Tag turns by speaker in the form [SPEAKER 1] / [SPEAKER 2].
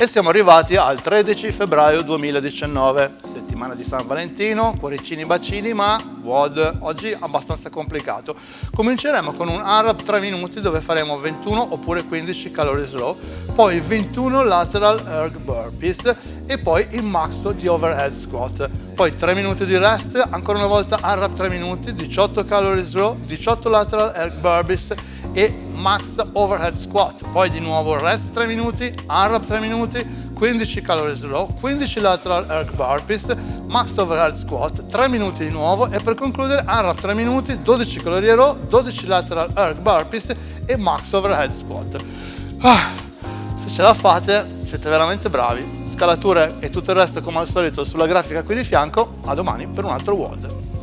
[SPEAKER 1] E siamo arrivati al 13 febbraio 2019, settimana di San Valentino, cuoricini bacini, ma WOD oggi abbastanza complicato. Cominceremo con un Arab 3 minuti dove faremo 21 oppure 15 calorie slow, poi 21 lateral erg burpees e poi il max di overhead squat. Poi 3 minuti di rest, ancora una volta Arab 3 minuti, 18 calorie slow, 18 lateral erg burpees e max overhead squat, poi di nuovo rest 3 minuti, unwrap 3 minuti, 15 calorie slow, 15 lateral erg burpees, max overhead squat, 3 minuti di nuovo e per concludere unwrap 3 minuti, 12 calorie row, 12 lateral erg burpees e max overhead squat. Ah, se ce la fate siete veramente bravi. Scalature e tutto il resto come al solito sulla grafica qui di fianco, a domani per un altro WOD.